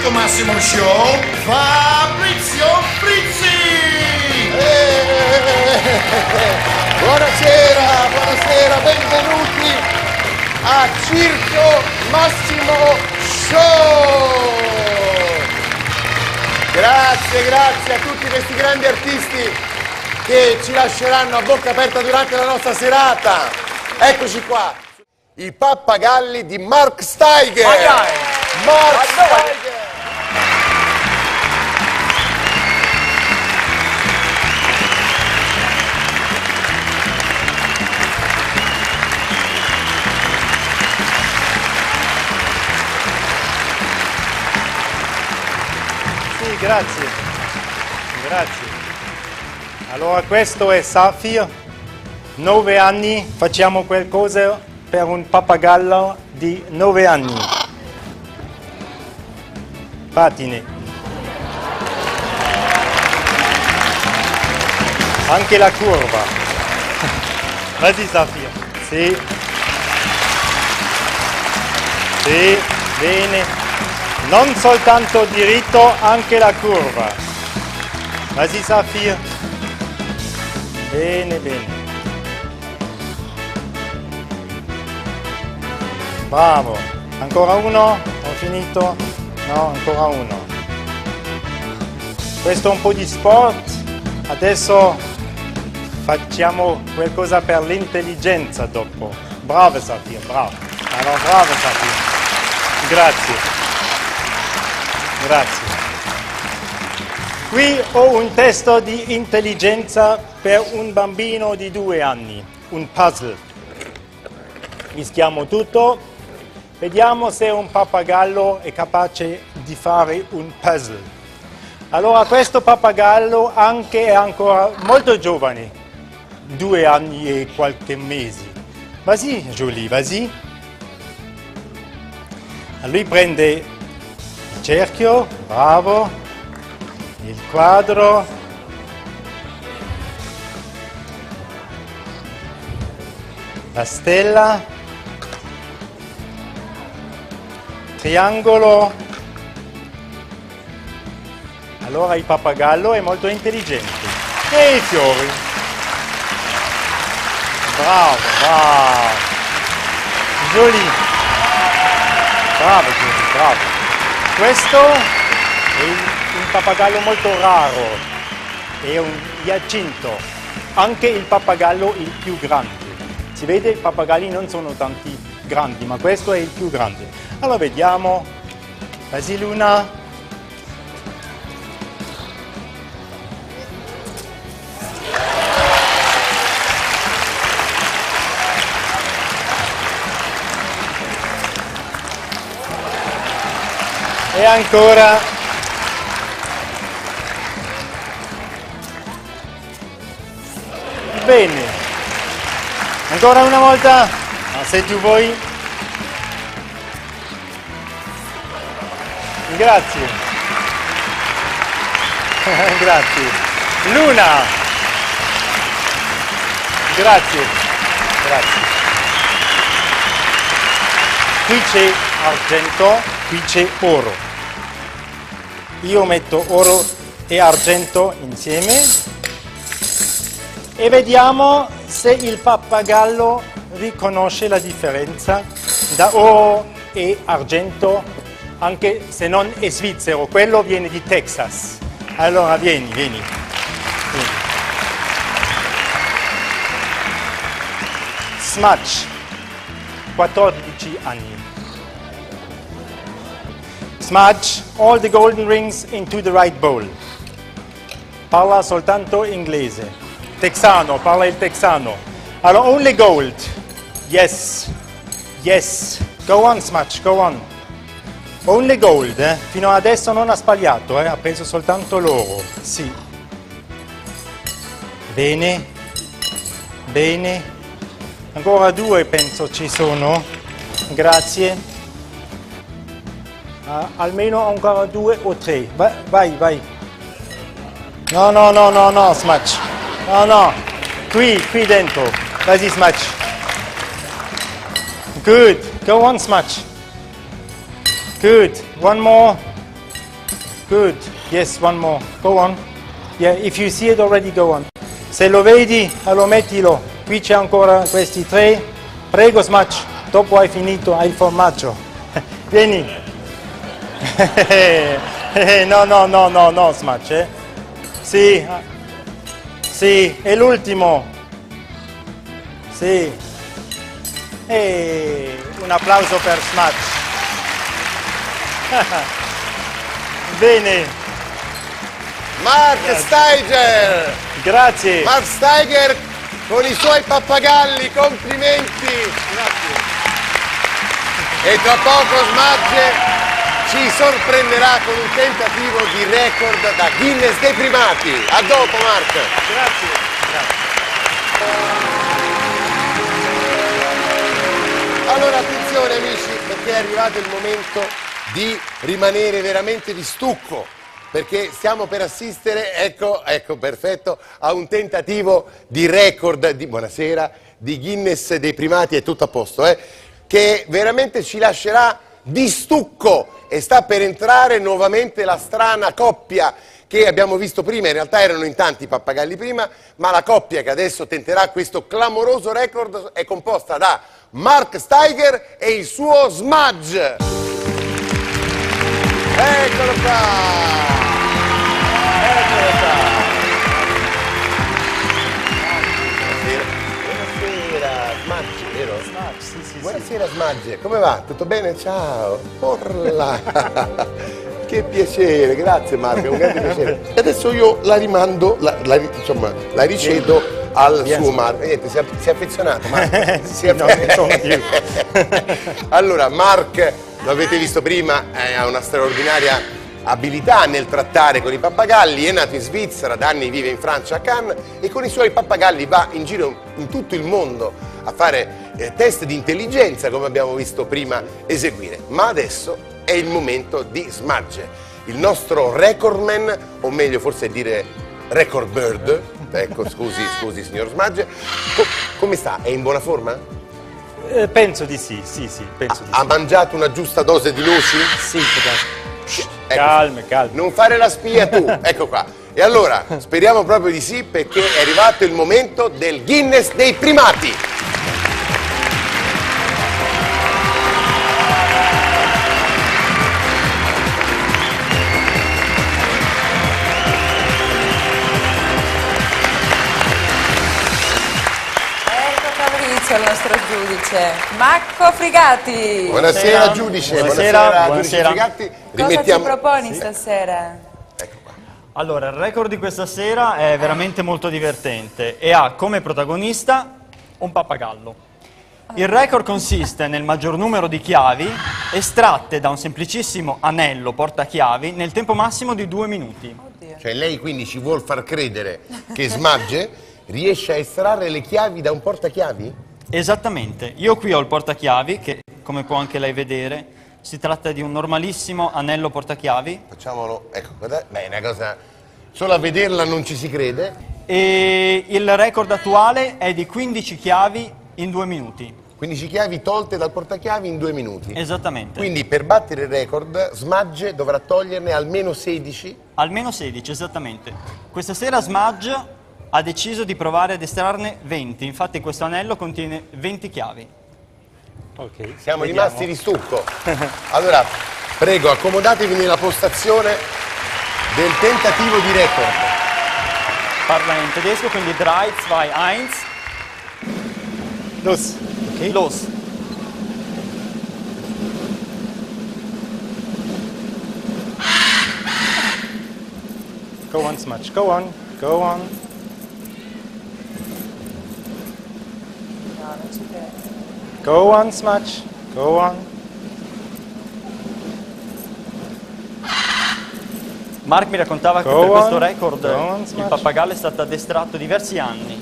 a Circo Massimo Show, Fabrizio Frizzi! Buonasera, buonasera, benvenuti a Circo Massimo Show! Grazie, grazie a tutti questi grandi artisti che ci lasceranno a bocca aperta durante la nostra serata. Eccoci qua, i pappagalli di Mark Steiger. Mark? Steiger. Grazie. Grazie. Allora questo è Safir, nove anni, facciamo qualcosa per un pappagallo di nove anni. Patine. Anche la curva. Vas-y Safir. Sì. Sì, bene. Non soltanto diritto, anche la curva. Vas-y Safir. Bene, bene. Bravo. Ancora uno? Ho finito? No, ancora uno. Questo è un po' di sport. Adesso facciamo qualcosa per l'intelligenza dopo. Bravo Safir, bravo. Allora, bravo Safir. Grazie. Grazie. Qui ho un testo di intelligenza per un bambino di due anni, un puzzle. Mischiamo tutto, vediamo se un pappagallo è capace di fare un puzzle. Allora questo pappagallo anche è ancora molto giovane, due anni e qualche mese. Vas-y, Jolie. Lui prende cerchio, bravo, il quadro, la stella, triangolo. Allora il pappagallo è molto intelligente. E i fiori. Bravo, bravo. Jolie. Bravo, Jolie, bravo. Questo è un pappagallo molto raro, è un giacinto, anche il pappagallo il più grande. Si vede, i pappagalli non sono tanti grandi, ma questo è il più grande. Allora vediamo, Vas-y E ancora Bene. Ancora una volta? Ma se tu vuoi. Grazie. Grazie. Luna. Grazie. Grazie. Qui c'è argento, qui c'è oro. Io metto oro e argento insieme e vediamo se il pappagallo riconosce la differenza da oro e argento, anche se non è svizzero, quello viene di Texas. Allora vieni, vieni. vieni. Smatch, 14 anni. Smudge all the golden rings into the right bowl. Parla soltanto inglese. Texano, parla il texano. Allora, only gold. Yes. Yes. Go on, Smudge, go on. Only gold, eh? Fino adesso non ha sbagliato, eh? Ha preso soltanto l'oro. Sì. Bene. Bene. Ancora due penso ci sono. Grazie. Ah, almeno ancora due o tre. Va- vai, vai. No, no, no, no, no, Smatch. No, no. Qui, qui dentro. Vas-y, Smatch. Good. Go on, Smudge. Good. One more. Good. Yes, one more. Go on. Yeah, if you see it already, go on. Se lo vedi, allora mettilo. Qui c'è ancora questi tre. Prego, Smudge. Dopo hai finito, hai il formaggio. Vieni. No, no, no, no, no, Smudge. Eh? Sì. Sì, è l'ultimo. Sì. E un applauso per Smudge. Bene, Mark Steiger! grazie. Mark Steiger con i suoi pappagalli, complimenti! E tra poco Smagge ci sorprenderà con un tentativo di record da Guinness dei primati. A dopo Mark! Grazie. Allora attenzione amici perché è arrivato il momento di rimanere veramente di stucco perché stiamo per assistere, ecco, ecco perfetto, a un tentativo di record di buonasera di Guinness dei primati, è tutto a posto, eh, che veramente ci lascerà di stucco e sta per entrare nuovamente la strana coppia che abbiamo visto prima, in realtà erano in tanti i pappagalli prima, ma la coppia che adesso tenterà questo clamoroso record è composta da Mark Steiger e il suo Smudge. Eccolo qua! Buonasera Smudge, come va? Tutto bene? Ciao! Porla! Che piacere, grazie Marco, è un grande piacere. E adesso io la rimando, la, la insomma, la ricedo al Vieni. suo Marco. Niente, si è, si è affezionato Marco. Sì, Si è ne sono più. allora, Mark, lo avete visto prima, eh, ha una straordinaria abilità nel trattare con i pappagalli, è nato in Svizzera, da anni vive in Francia a Cannes e con i suoi pappagalli va in giro in tutto il mondo a fare eh, test di intelligenza come abbiamo visto prima eseguire. Ma adesso è il momento di Smudge, il nostro recordman, o meglio forse dire record bird. Ecco, scusi, scusi signor Smudge. Co- come sta? È in buona forma? Eh, penso di sì, sì, sì, penso di Ha mangiato una giusta dose di noci? sì. Sì, potrebbe- Ecco. Calme, calme. Non fare la spia tu, ecco qua. E allora, speriamo proprio di sì perché è arrivato il momento del Guinness dei primati. Giudice. Macco Frigati. Buonasera, Buonasera. giudice, Buonasera, giudice buonasera. Frigatti. Cosa Rimettiamo... ci proponi stasera? Ecco qua. Allora, il record di questa sera è veramente molto divertente e ha come protagonista un pappagallo. Il record consiste nel maggior numero di chiavi estratte da un semplicissimo anello portachiavi nel tempo massimo di due minuti. Oddio. Cioè lei quindi ci vuol far credere che Smudge riesce a estrarre le chiavi da un portachiavi? Esattamente, io qui ho il portachiavi che, come può anche lei vedere, si tratta di un normalissimo anello portachiavi Facciamolo, ecco, guarda, beh, è una cosa... Solo a vederla non ci si crede. e il record attuale è di 15 chiavi in due minuti. 15 chiavi tolte dal portachiavi in due minuti. Esattamente. Quindi per battere il record Smudge dovrà toglierne almeno 16 Almeno 16, esattamente. Questa sera Smudge ha deciso di provare ad estrarne 20, infatti questo anello contiene 20 chiavi. Ok, Siamo vediamo. rimasti di stucco. Allora, prego, accomodatevi nella postazione del tentativo di record. Parla in tedesco, quindi 3, 2, 1, Los. Ok. los. Go on, Smudge. Go on. Go on. No, non ci credo. Go on, Smudge. Go on. Mark mi raccontava che Go per questo on, record go on, il Smash. pappagallo è stato addestrato diversi anni.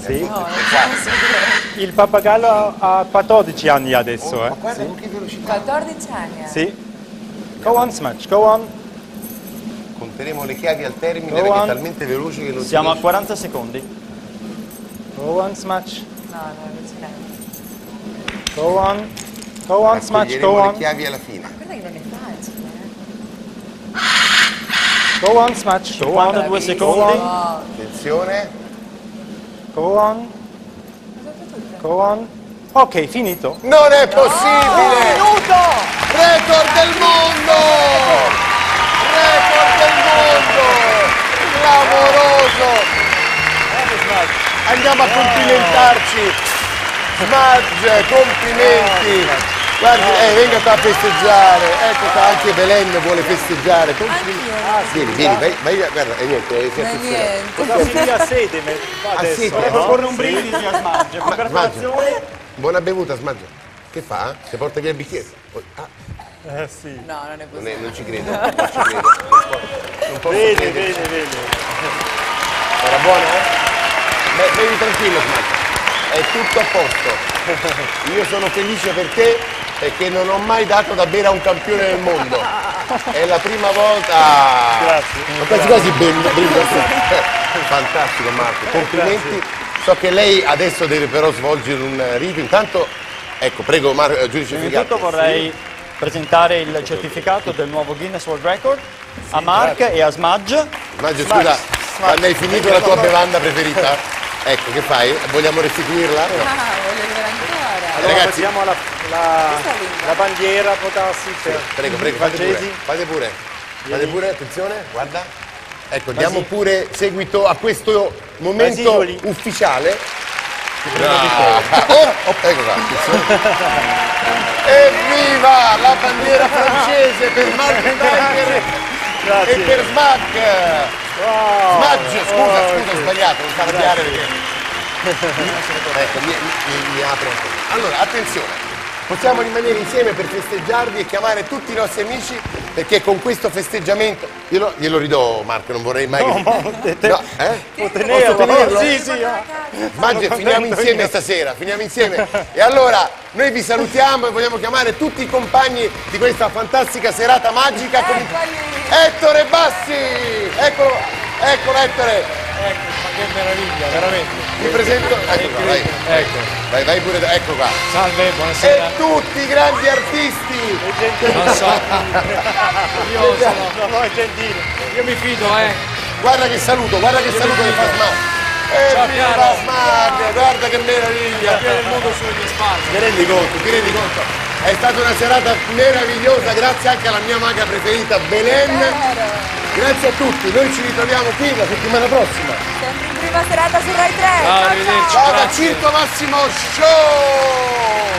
Sì. No, non posso dire. Il pappagallo ha 14 anni adesso, Ma eh? guarda con che velocità. 14 anni. eh. Sì. Go on, Smudge. Go on. Conteremo le chiavi al termine Go perché è on. talmente veloce che non Siamo a si riesce. 40 secondi. Go on, Smudge. No, no, non ci credo. Go on. Go on, Raccoglieremo go le on. chiavi alla fine. Guarda che non è facile. Go on, Smudge, go on. 52 secondi. Attenzione. Go on. Go on. Ok, finito. Non è possibile! Record del mondo! Record del mondo! Clamoroso! Andiamo a complimentarci! Smudge, complimenti! Guardi, eh, venga qua a festeggiare! Ecco qua, anche Belen vuole festeggiare! Complimenti! Anch'io. Vieni, vieni, vai, vai, guarda, e niente, eh, si Non è niente. Cosa significa sede me- adesso? sede, no? Proporre un brindisi a Smudge. Congratulazioni. Buona bevuta, Smudge. Che fa? Si porta via il bicchiere? Ah, Eh sì. No, non è non, possibile. è- non ci credo, non ci credo. Non posso, non posso Vedi, credere. vedi, vedi. Era buona, eh? Beh, bevi tranquillo, Smudge. È tutto a posto. Io sono felice per te perché non ho mai dato da bere a un campione del mondo. È la prima volta. Grazie. Ma quasi quasi brindo. Fantastico Marco, complimenti. So che lei adesso deve però svolgere un rito. Intanto, ecco, prego Mar- eh, giudice Figatti. vorrei presentare il certificato del nuovo Guinness World Record a Mark e a Smudge. Maggio, scusa, quando hai finito la tua bevanda preferita? Ecco, che fai? Vogliamo restituirla? Ah, voglio ancora. Allora Ragazzi- vediamo la, la, la bandiera potassi per Prego, prego, fate pure. francesi. Fate pure. Fate pure, attenzione, guarda. Ecco, diamo pure seguito a questo momento Basilioli. ufficiale. Brava. Oh, oh, ecco qua. Evviva la bandiera francese per Mark Tiger e per Smack. Wow. Smudge, scusa, Oh, scusa, ho sì. sbagliato, non arrabbiare perché... ecco, mi, mi- mi apre un po'. Allora, attenzione, possiamo rimanere insieme per festeggiarvi e chiamare tutti i nostri amici perché con questo festeggiamento... Glielo, glielo ridò Marco, non vorrei mai... No, ma No, eh? Può tenerlo. Posso tenerlo? Sì, sì. ah. Maggi, finiamo insieme stasera, finiamo insieme. E allora noi vi salutiamo e vogliamo chiamare tutti i compagni di questa fantastica serata magica con. Ettore Bassi! Eccolo, eccolo Ettore! Ecco, ma che meraviglia, veramente. Mi presento. Ecco vai. Ecco, Vai, vai pure da. Ecco qua. salve, E buonasera. tutti i grandi artisti! Non so, io sono... No, no, è gentile. Io mi fido, eh. Guarda che saluto, guarda che saluto che fa Smart! E Ciao, viva caro. Smart! Guarda che meraviglia! Il mondo sulle mie spalle. Ti rendi conto, ti rendi conto? È stata una serata meravigliosa, grazie anche alla mia maga preferita Belen. Grazie a tutti, noi ci ritroviamo qui la settimana prossima. Sempre in prima serata su Rai 3. Ciao, arrivederci. Ciao da Circo Massimo Show!